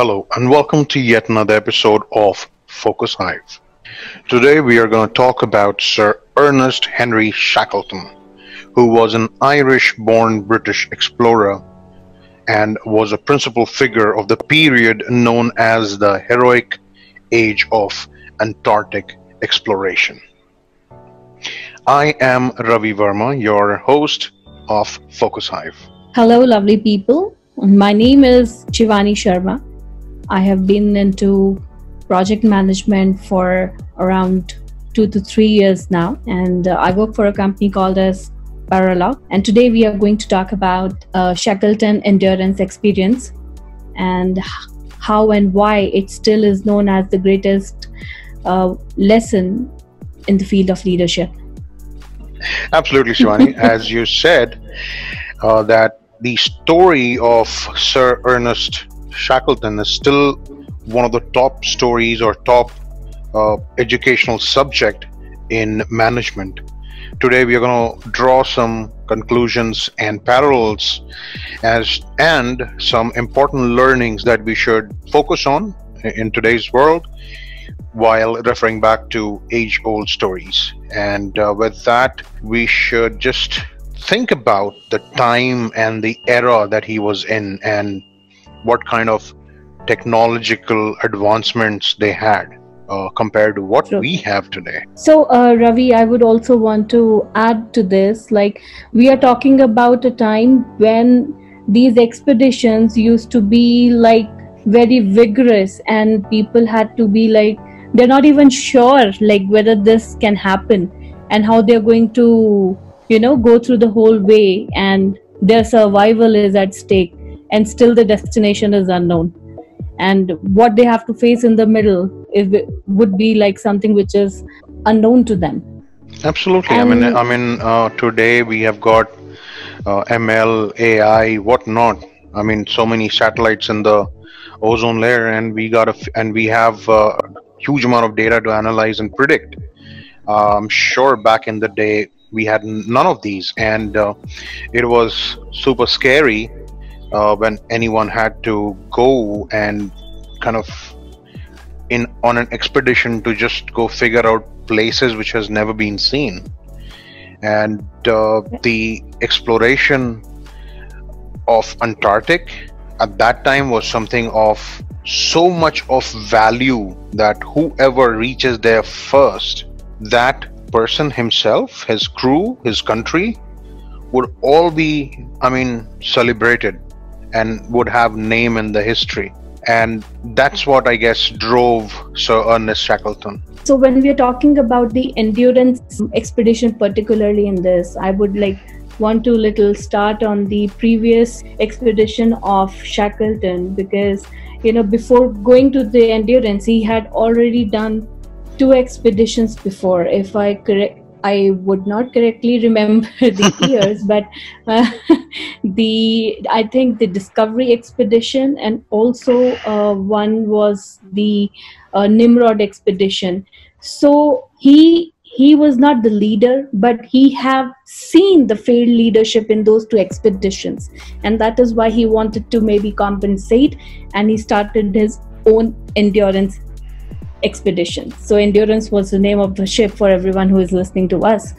Hello, and welcome to yet another episode of Focus Hive. Today, we are going to talk about Sir Ernest Henry Shackleton, who was an Irish born British explorer and was a principal figure of the period known as the heroic age of Antarctic exploration. I am Ravi Verma, your host of Focus Hive. Hello, lovely people. My name is Shivani Sharma. I have been into project management for around two to three years now, and uh, I work for a company called as Paralog. And today we are going to talk about uh, Shackleton Endurance Experience and how and why it still is known as the greatest uh, lesson in the field of leadership. Absolutely, Shivani. As you said, uh, that the story of Sir Ernest Shackleton is still one of the top stories or top uh, educational subject in management. Today, we are going to draw some conclusions and parallels as and some important learnings that we should focus on in today's world while referring back to age old stories. And uh, with that, we should just think about the time and the era that he was in and what kind of technological advancements they had. Uh, compared to what we have today. So, uh, Ravi, I would also want to add to this like, we are talking about a time when these expeditions used to be like very vigorous, and people had to be like, they're not even sure like whether this can happen and how they're going to you know go through the whole way and their survival is at stake and still the destination is unknown. And what they have to face in the middle is would be like something which is unknown to them. Absolutely. And i mean i mean uh, today we have got uh, ml ai whatnot i mean so many satellites in the ozone layer and we got a f- and we have uh, huge amount of data to analyze and predict. Uh, I'm sure back in the day we had none of these, and uh, it was super scary uh, when anyone had to go and kind of in on an expedition to just go figure out places which has never been seen, and uh, the exploration of Antarctic at that time was something of so much of value that whoever reaches there first, that person himself, his crew, his country, would all be, I mean, celebrated and would have name in the history. And that's what I guess drove Sir Ernest Shackleton. So when we're talking about the endurance expedition, particularly in this, I would like want to little start on the previous expedition of Shackleton because you know before going to the endurance he had already done two expeditions before if i correct I would not correctly remember the years, but uh, the I think the Discovery expedition and also uh, one was the uh, Nimrod expedition. So he he was not the leader but he have seen the failed leadership in those two expeditions and that is why he wanted to maybe compensate and he started his own endurance expedition. So endurance was the name of the ship for everyone who is listening to us.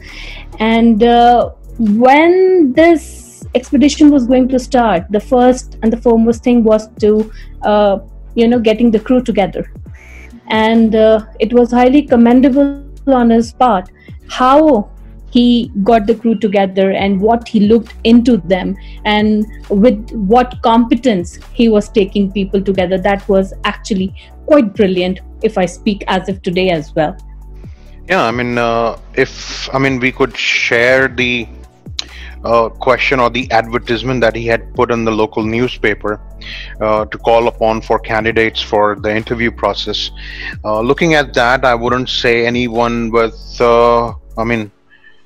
And uh, when this expedition was going to start the first and the foremost thing was to uh, you know getting the crew together. And uh, it was highly commendable on his part how he got the crew together and what he looked into them and with what competence he was taking people together that was actually quite brilliant if i speak as of today as well yeah i mean uh, if i mean we could share the uh, question or the advertisement that he had put in the local newspaper uh, to call upon for candidates for the interview process. Uh, looking at that, I wouldn't say anyone with, uh, I mean,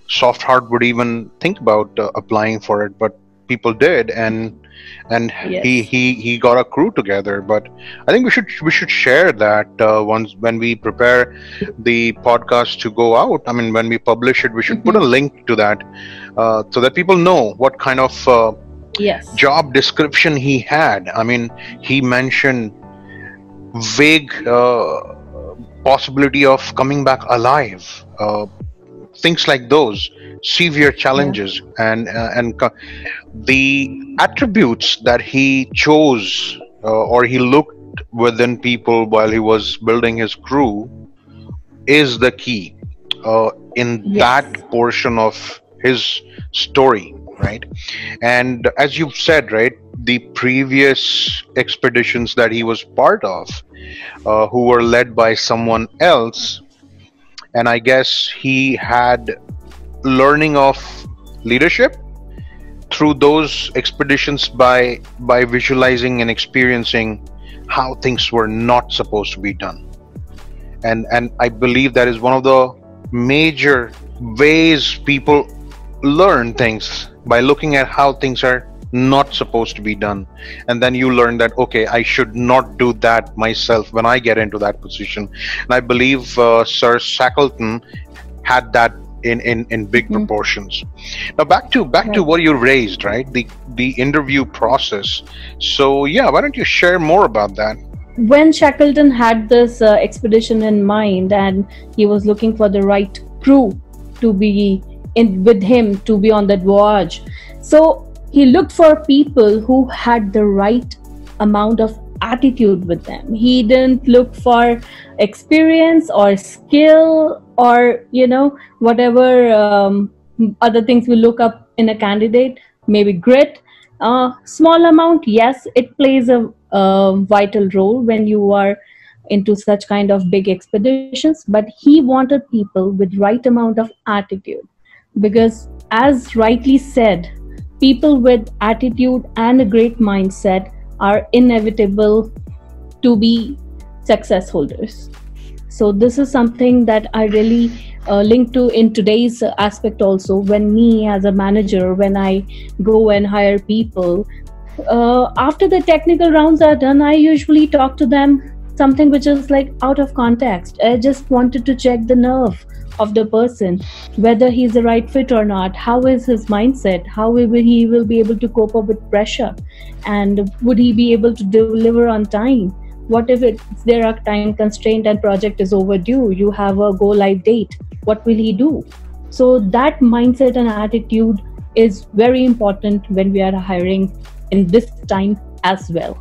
soft heart would even think about uh, applying for it, but people did, and and yes. he he he got a crew together. But I think we should we should share that uh, once when we prepare the podcast to go out. I mean, when we publish it, we should mm-hmm. put a mm-hmm. link to that uh, so that people know what kind of uh, yes job description he had. I mean, he mentioned vague uh, possibility of coming back alive uh, things like those severe challenges yeah. and uh, and the attributes that he chose uh, or he looked within people while he was building his crew is the key uh, in yes. that portion of his story right and as you've said right the previous expeditions that he was part of uh, who were led by someone else and i guess he had learning of leadership through those expeditions by by visualizing and experiencing how things were not supposed to be done. And and i believe that is one of the major ways people learn things by looking at how things are not supposed to be done. And then you learn that okay i should not do that myself when i get into that position. And i believe uh, sir shackleton had that in in, in big mm-hmm. proportions. Now back to back to what you raised right? The the interview process. So yeah why don't you share more about that? When shackleton had this uh, expedition in mind and he was looking for the right crew to be in with him to be on that voyage. So he looked for people who had the right amount of attitude with them. He didn't look for experience or skill or you know whatever um, other things we look up in a candidate. Maybe grit. Uh, small amount yes it plays a, a vital role when you are into such kind of big expeditions but he wanted people with right amount of attitude because as rightly said people with attitude and a great mindset are inevitable to be success holders. So this is something that i really uh, link to in today's aspect also. When me as a manager when i go and hire people uh, after the technical rounds are done i usually talk to them something which is like out of context. I just wanted to check the nerve of the person whether he's the right fit or not how is his mindset how will he will be able to cope up with pressure and would he be able to deliver on time? What if it's there are time constraint and project is overdue you have a go live date what will he do? So that mindset and attitude is very important when we are hiring in this time as well.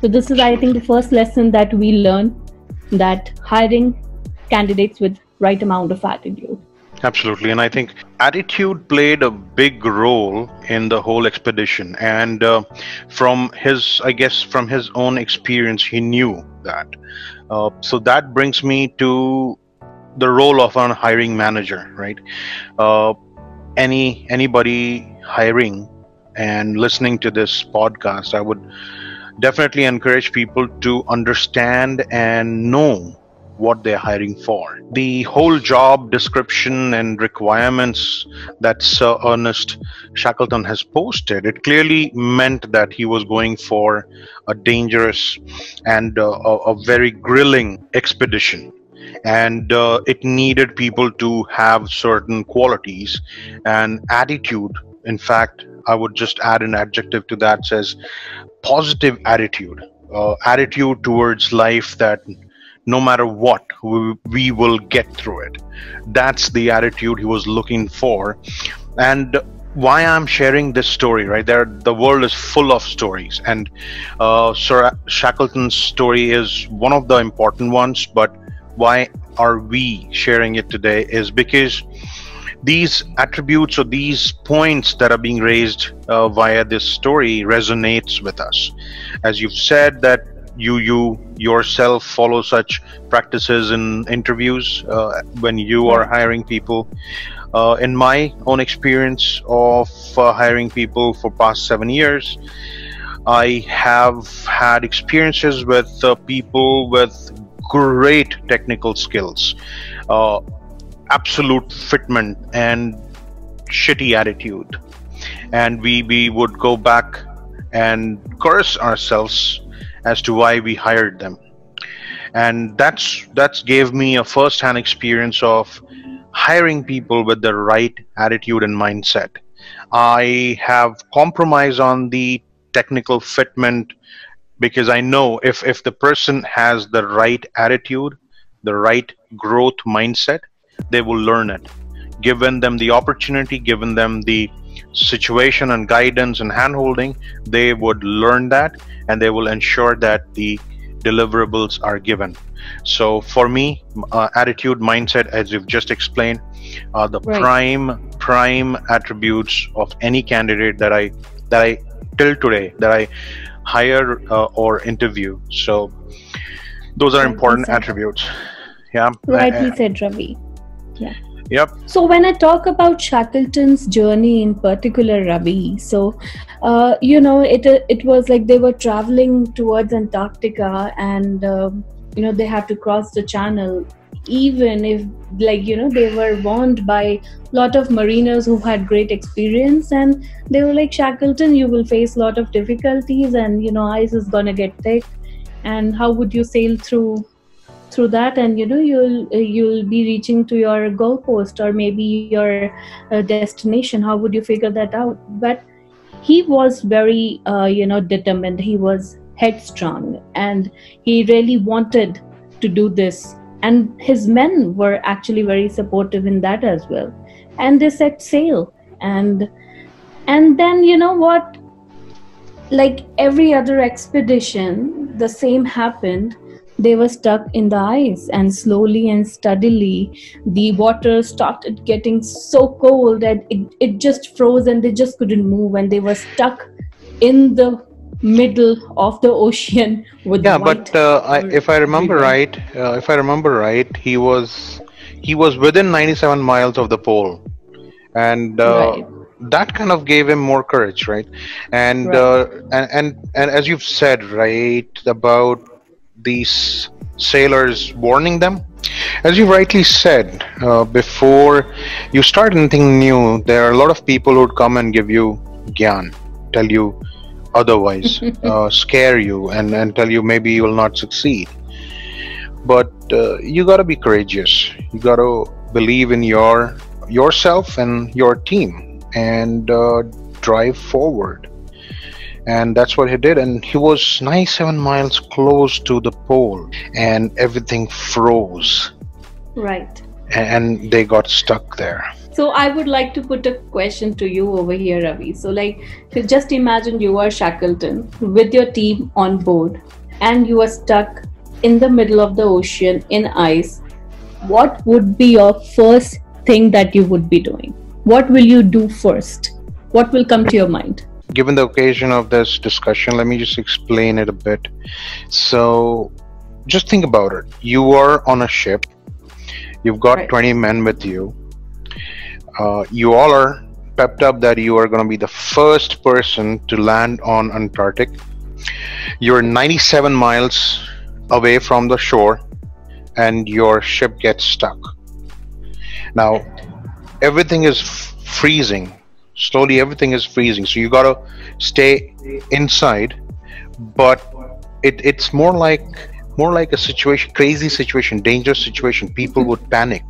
So this is i think the first lesson that we learn that hiring candidates with right amount of attitude. Absolutely, and I think attitude played a big role in the whole expedition. And uh, from his, I guess, from his own experience, he knew that. Uh, so that brings me to the role of an hiring manager, right? Uh, any anybody hiring and listening to this podcast, I would definitely encourage people to understand and know what they're hiring for. The whole job description and requirements that Sir Ernest Shackleton has posted, it clearly meant that he was going for a dangerous and uh, a, a, very grilling expedition. And uh, it needed people to have certain qualities and attitude. In fact, I would just add an adjective to that says positive attitude. Uh, attitude towards life that no matter what we, will get through it. That's the attitude he was looking for. And why i'm sharing this story right there the world is full of stories. And uh, sir shackleton's story is one of the important ones but why are we sharing it today is because these attributes or these points that are being raised uh, via this story resonates with us. As you've said that you you yourself follow such practices in interviews uh, when you are hiring people. Uh, in my own experience of uh, hiring people for past seven years i have had experiences with uh, people with great technical skills uh, absolute fitment and shitty attitude. And we we would go back and curse ourselves as to why we hired them and that's that's gave me a first-hand experience of hiring people with the right attitude and mindset i have compromised on the technical fitment because I know if if the person has the right attitude, the right growth mindset, they will learn it. Given them the opportunity, given them the situation and guidance and handholding, they would learn that and they will ensure that the deliverables are given. So for me, uh, attitude, mindset, as you've just explained, are the Right. prime prime attributes of any candidate that I that I till today that I hire uh, or interview. So those are important attributes. Yeah. Rightly Uh, said, Ravi. Yep. So when I talk about Shackleton's journey in particular, Ravi, so uh, you know it it was like they were traveling towards Antarctica, and um, you know they had to cross the channel, even if like you know they were warned by a lot of mariners who had great experience, and they were like Shackleton, you will face a lot of difficulties, and you know ice is gonna get thick, and how would you sail through through that and you know you'll you'll be reaching to your goal post or maybe your uh, destination. How would you figure that out? But he was very uh, you know determined. He was headstrong and he really wanted to do this. And his men were actually very supportive in that as well. And they set sail and and then you know what? Like every other expedition the same happened they were stuck in the ice and slowly and steadily the water started getting so cold that it, it just froze and they just couldn't move and they were stuck in the middle of the ocean with Yeah, but uh, I, if I remember right, uh, if I remember right, he was he was within 97 miles of the pole, and uh, Right. that kind of gave him more courage, right? And Right. uh, and and and as you've said, right about these sailors warning them. As you rightly said, uh, before you start anything new, there are a lot of people who'd come and give you gyan, tell you otherwise, uh, scare you, and, and tell you maybe you will not succeed. But uh, you gotta be courageous. You gotta believe in your yourself and your team, and uh, drive forward. And that's what he did. And he was 97 miles close to the pole, and everything froze, right and they got stuck there. So I would like to put a question to you over here, Ravi. So like, just imagine you are Shackleton with your team on board, and you are stuck in the middle of the ocean in ice. What would be your first thing that you would be doing? What will you do first? What will come to your mind? Given the occasion of this discussion, let me just explain it a bit. So, just think about it. You are on a ship, you've got Right. 20 men with you. Uh, you all are pepped up that you are going to be the first person to land on Antarctic. You're 97 miles away from the shore, and your ship gets stuck. Now, everything is f- freezing slowly everything is freezing. So you gotta stay inside but it, it's more like more like a situation crazy situation dangerous situation. People would panic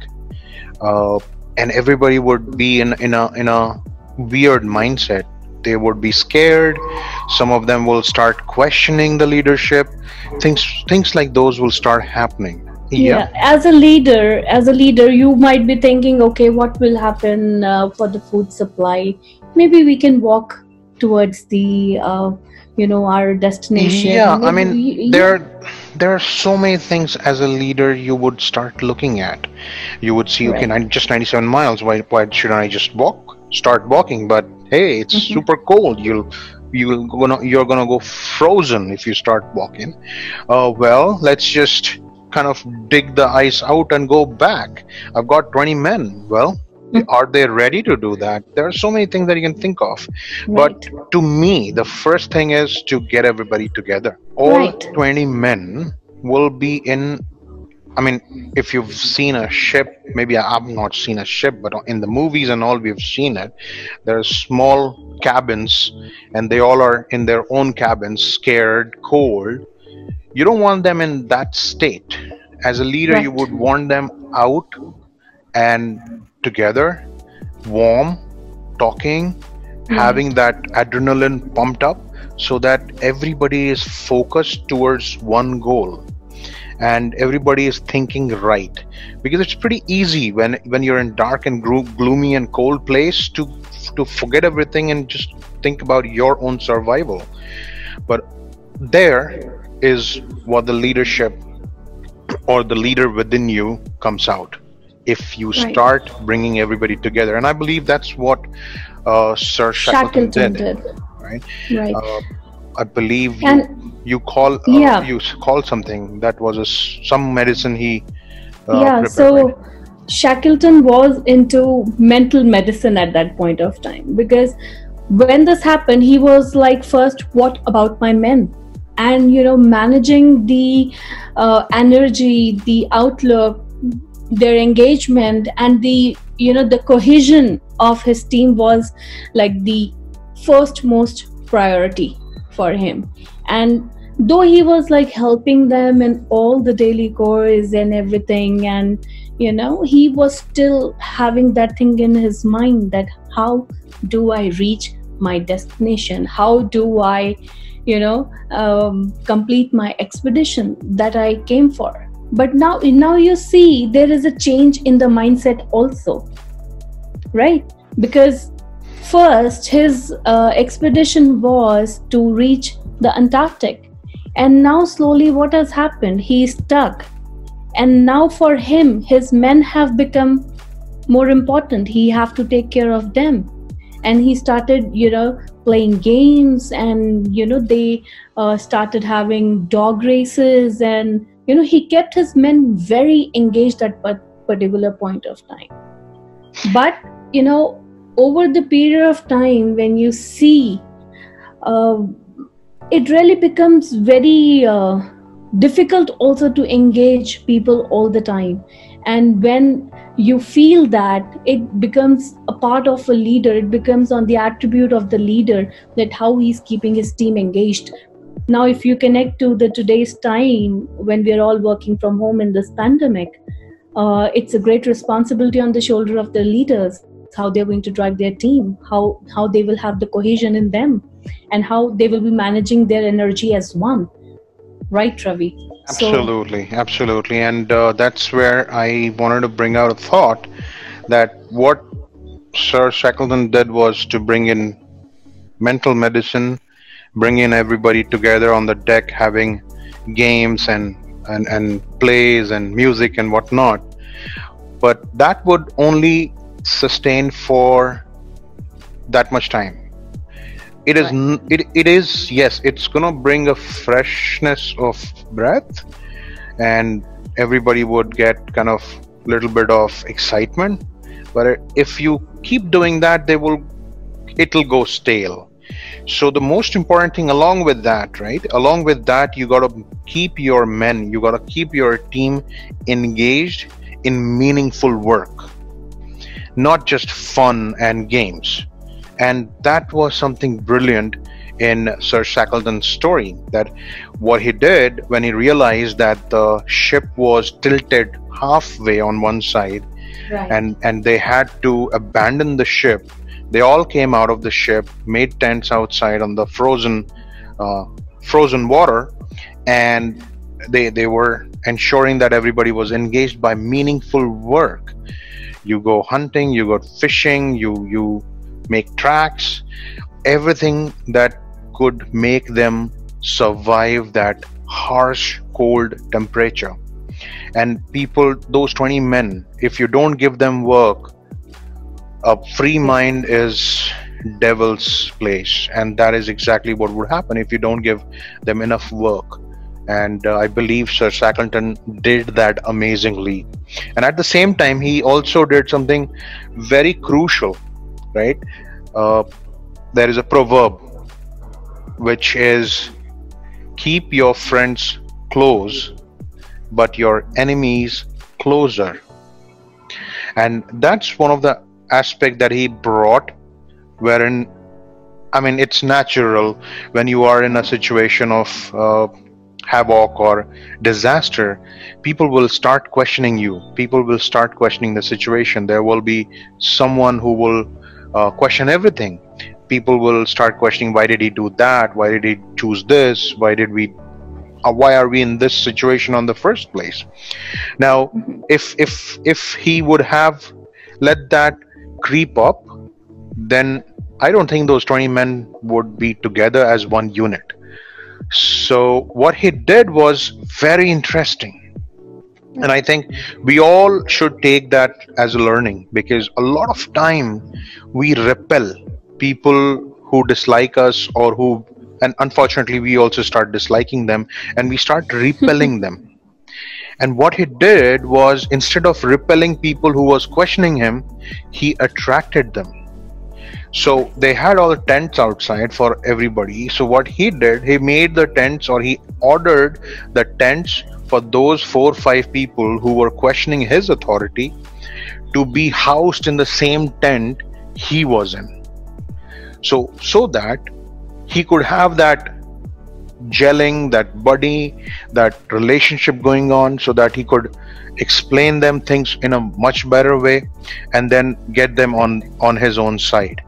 uh, and everybody would be in, in a in a weird mindset. They would be scared. Some of them will start questioning the leadership. Things things like those will start happening yeah as a leader as a leader you might be thinking okay what will happen uh, for the food supply maybe we can walk towards the uh, you know our destination Yeah, I mean, we- there there are so many things as a leader you would start looking at. You would see, okay, just 97 miles. Why why shouldn't I just walk? Start walking. But hey, it's Mhm. super cold. You'll you'll gonna you're gonna go frozen if you start walking. Uh, well, let's just kind of dig the ice out and go back. I've got 20 men. Well. Mhm. Are they ready to do that? There are so many things that you can think of. right. But to me, the first thing is to get everybody together. All Right. 20 men will be in. I mean, if you've seen a ship, maybe I've not seen a ship, but in the movies and all, we've seen it. There are small cabins, and they all are in their own cabins, scared, cold. You don't want them in that state. As a leader, you would want them out and together, warm, talking, Right. having that adrenaline pumped up so that everybody is focused towards one goal and everybody is thinking right because it's pretty easy when when you're in dark and gro- gloomy and cold place to to forget everything and just think about your own survival but there is what the leadership or the leader within you comes out if you Right. start bringing everybody together and i believe that's what uh, sir shackleton, Shackleton did, did. right Right. uh, i believe you, And- you call uh, Yeah. you call something that was a some medicine he uh, yeah, prepared, so? Shackleton was into mental medicine at that point of time because when this happened, he was like, first, what about my men? And you know, managing the uh, energy, the outlook, their engagement, and the you know the cohesion of his team was like the first most priority for him. And though he was like helping them in all the daily chores and everything and you know he was still having that thing in his mind that how do i reach my destination how do i you know um, complete my expedition that i came for. But now now you see there is a change in the mindset also right? Because first his uh, expedition was to reach the antarctic. And now slowly what has happened? He stuck. And now for him his men have become more important. He have to take care of them. And he started you know playing games and you know they uh, started having dog races and you know he kept his men very engaged at that particular point of time. But you know over the period of time when you see uh, it really becomes very uh, difficult also to engage people all the time and when you feel that it becomes a part of a leader. It becomes on the attribute of the leader that how he's keeping his team engaged. Now if you connect to the today's time when we're all working from home in this pandemic uh, it's a great responsibility on the shoulder of the leaders how they're going to drive their team how how they will have the cohesion in them and how they will be managing their energy as one. Right ravi So- Absolutely, absolutely, and uh, that's where I wanted to bring out a thought that what Sir Shackleton did was to bring in mental medicine, bring in everybody together on the deck, having games and and, and plays and music and whatnot. But that would only sustain for that much time it is n it, it is yes it's gonna bring a freshness of breath and everybody would get kind of little bit of excitement. But if you keep doing that they will it'll go stale. So the most important thing along with that right along with that you got to keep your men you got to keep your team engaged in meaningful work not just fun and games and that was something brilliant in Sir Shackleton's story. That what he did when he realized that the ship was tilted halfway on one side, right and and they had to abandon the ship. They all came out of the ship, made tents outside on the frozen, uh, frozen water, and they they were ensuring that everybody was engaged by meaningful work. You go hunting, you go fishing, you you make tracks, everything that could make them survive that harsh cold temperature. And people those 20 men if you don't give them work a free mind is devil's place. And that is exactly what would happen if you don't give them enough work. And uh, i believe sir shackleton did that amazingly. And at the same time he also did something very crucial right? Uh, there is a proverb which is keep your friends close but your enemies closer. And that's one of the aspect that he brought wherein i mean it's natural when you are in a situation of uh, havoc or disaster people will start questioning you. People will start questioning the situation. There will be someone who will uh, question everything. People will start questioning why did he do that? Why did he choose this? Why did we uh, why are we in this situation on the first place? Now Mhm. if if if he would have let that creep up then i don't think those 20 men would be together as one unit. So what he did was very interesting and i think we all should take that as a learning because a lot of time we repel people who dislike us or who and unfortunately we also start disliking them and we start repelling them. And what he did was instead of repelling people who was questioning him he attracted them. So they had all the tents outside for everybody. So what he did he made the tents or he ordered the tents for those four or five people who were questioning his authority to be housed in the same tent he was in. So so that he could have that gelling that buddy that relationship going on so that he could explain them things in a much better way and then get them on on his own side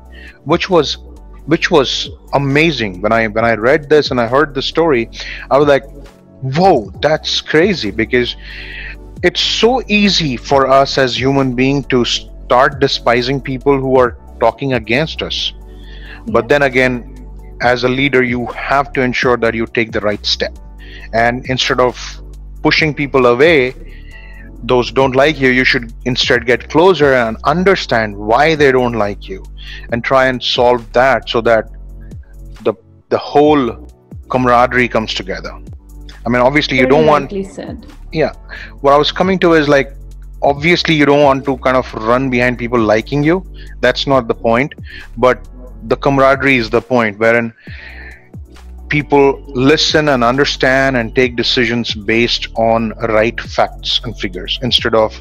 which was which was amazing. When i when i read this and i heard the story i was like whoa that's crazy because it's so easy for us as human beings to start despising people who are talking against us. But then again as a leader you have to ensure that you take the right step. And instead of pushing people away those don't like you you should instead get closer and understand why they don't like you and try and solve that so that the the whole camaraderie comes together i mean obviously you Very don't want said. yeah. What i was coming to is like obviously you don't want to kind of run behind people liking you. That's not the point. But the camaraderie is the point wherein people listen and understand and take decisions based on right facts and figures instead of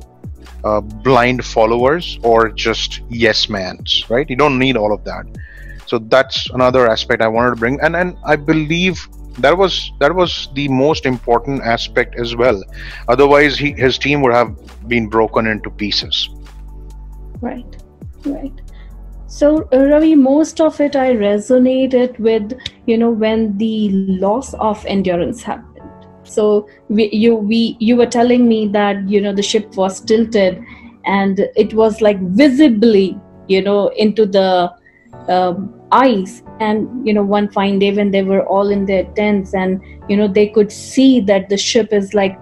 uh, blind followers or just yes mans right? You don't need all of that. So that's another aspect i wanted to bring. And and i believe that was that was the most important aspect as well otherwise he, his team would have been broken into pieces Right, right. So, uh, Ravi, most of it I resonated with, you know, when the loss of endurance happened. So, we, you, we, you were telling me that you know the ship was tilted, and it was like visibly, you know, into the um, ice. And you know, one fine day when they were all in their tents, and you know, they could see that the ship is like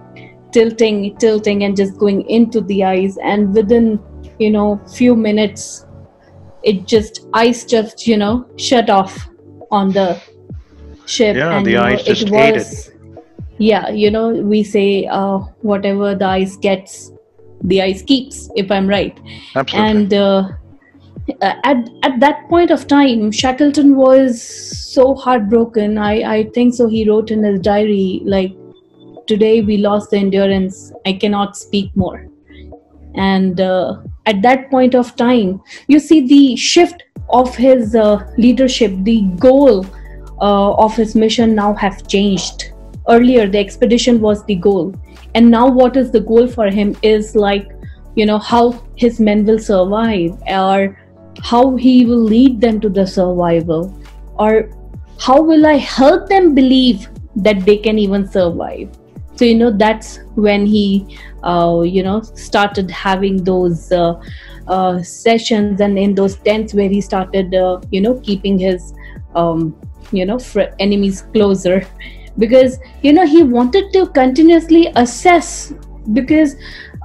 tilting, tilting, and just going into the ice. And within you know few minutes it just ice just you know shut off on the ship Yeah, and the you know, ice just it ate was yeah you know we say uh, whatever the ice gets the ice keeps if i'm right absolutely and uh, at at that point of time shackleton was so heartbroken. I i think so he wrote in his diary like today we lost the endurance. I cannot speak more. And uh, at that point of time you see the shift of his uh, leadership the goal uh, of his mission now have changed. Earlier the expedition was the goal. And now what is the goal for him is like you know how his men will survive or how he will lead them to the survival or how will i help them believe that they can even survive? So you know that's when he uh, you know started having those uh, uh, sessions and in those tents where he started uh, you know keeping his um, you know fr- enemies closer. Because you know he wanted to continuously assess because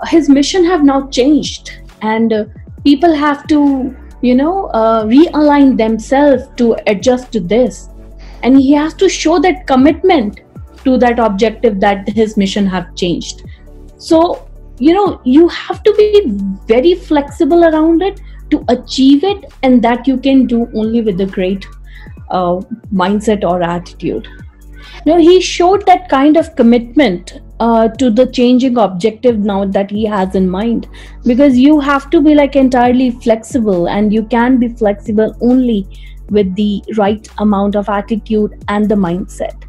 his mission have now changed and uh, people have to you know uh, realign themselves to adjust to this. And he has to show that commitment to that objective that his mission have changed. So you know you have to be very flexible around it to achieve it and that you can do only with a great uh, mindset or attitude know he showed that kind of commitment uh, to the changing objective now that he has in mind. Because you have to be like entirely flexible and you can be flexible only with the right amount of attitude and the mindset.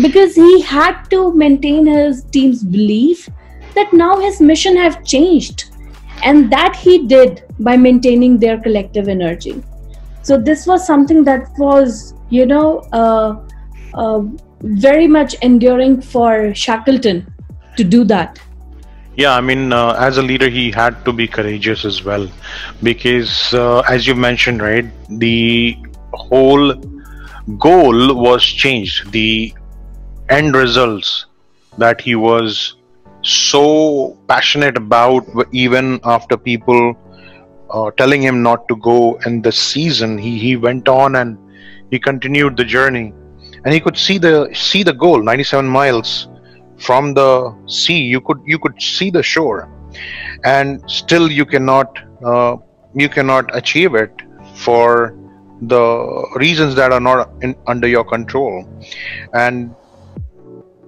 Because he had to maintain his team's belief that now his mission have changed and that he did by maintaining their collective energy. So this was something that was you know uh, uh, very much enduring for shackleton to do that. Yeah i mean uh, as a leader he had to be courageous as well. Because uh, as you mentioned right the whole goal was changed. The end results that he was so passionate about even after people uh, telling him not to go in the season he, he went on and he continued the journey and he could see the see the goal 97 miles from the sea you could you could see the shore and still you cannot uh, you cannot achieve it for the reasons that are not in, under your control and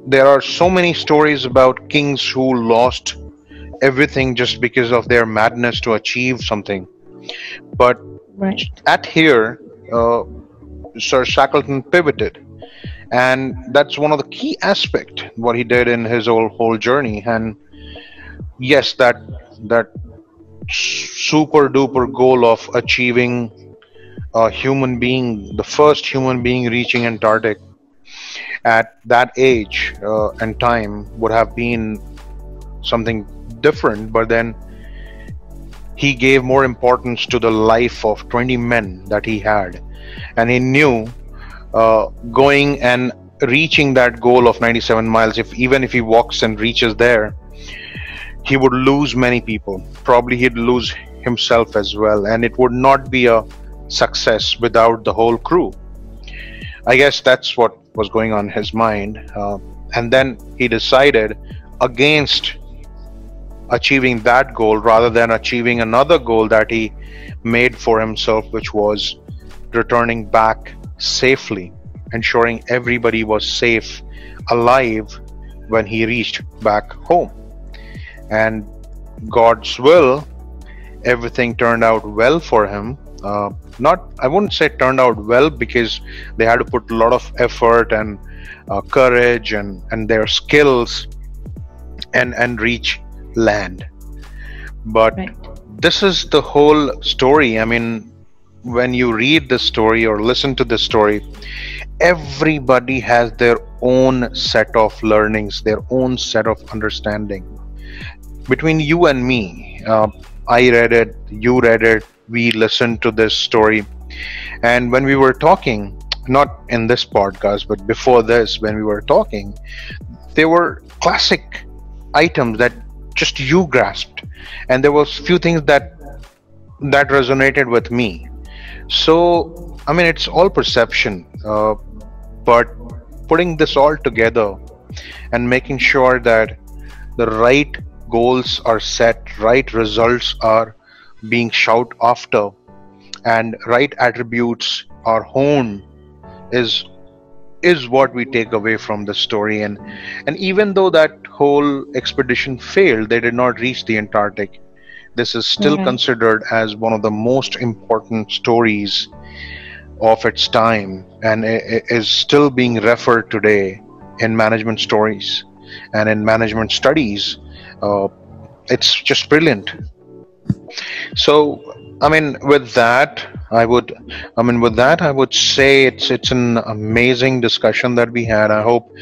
there are so many stories about kings who lost everything just because of their madness to achieve something. But right. at here, uh, Sir Shackleton pivoted, and that's one of the key aspect what he did in his whole whole journey. And yes, that that super duper goal of achieving a human being, the first human being reaching Antarctic at that age uh, and time would have been something different but then he gave more importance to the life of 20 men that he had and he knew uh, going and reaching that goal of 97 miles if even if he walks and reaches there he would lose many people probably he'd lose himself as well and it would not be a success without the whole crew i guess that's what was going on his mind. Uh, and then he decided against achieving that goal rather than achieving another goal that he made for himself, which was returning back safely, ensuring everybody was safe, alive when he reached back home. And God's will, everything turned out well for him. Uh, not i wouldn't say turned out well because they had to put a lot of effort and uh, courage and and their skills and and reach land but right. this is the whole story i mean when you read the story or listen to the story everybody has their own set of learnings their own set of understanding between you and me uh, i read it you read it we listened to this story. And when we were talking, not in this podcast, but before this, when we were talking, there were classic items that just you grasped, and there was few things that that resonated with me. So, I mean, it's all perception, uh, but putting this all together and making sure that the right goals are set, right results are being shout after and right attributes are honed is is what we take away from the story. And and even though that whole expedition failed they did not reach the antarctic this is still mm-hmm. considered as one of the most important stories of its time and is still being referred today in management stories and in management studies uh, it's just brilliant so i mean with that i would i mean with that i would say it's it's an amazing discussion that we had. I hope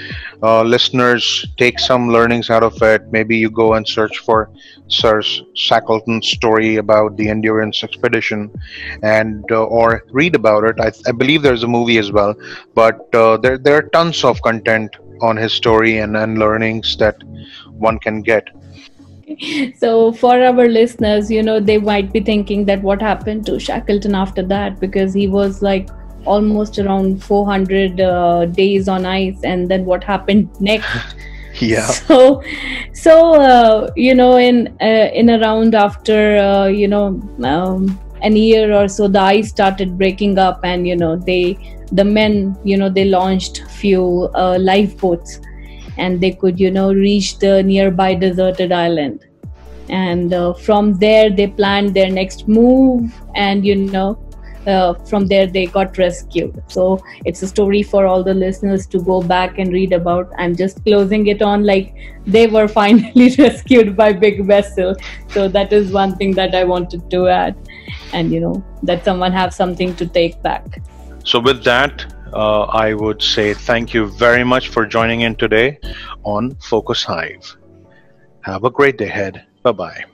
uh, listeners take some learnings out of it. Maybe you go and search for sir shackleton's story about the endurance expedition and uh, or read about it. I, I, believe there's a movie as well but uh, there, there are tons of content on his story and, and learnings that one can get so for our listeners you know they might be thinking that what happened to shackleton after that because he was like almost around 400 uh, days on ice and then what happened next? Yeah. So so uh, you know in uh, in around after uh, you know um, an year or so the ice started breaking up and you know they the men you know they launched few uh, lifeboats and they could you know reach the nearby deserted island. And uh, from there they planned their next move and you know uh, from there they got rescued. So it's a story for all the listeners to go back and read about. I'm just closing it on like they were finally rescued by big vessel. So that is one thing that i wanted to add. And you know that someone have something to take back. So with that uh, I would say thank you very much for joining in today on Focus Hive. Have a great day ahead. Bye bye.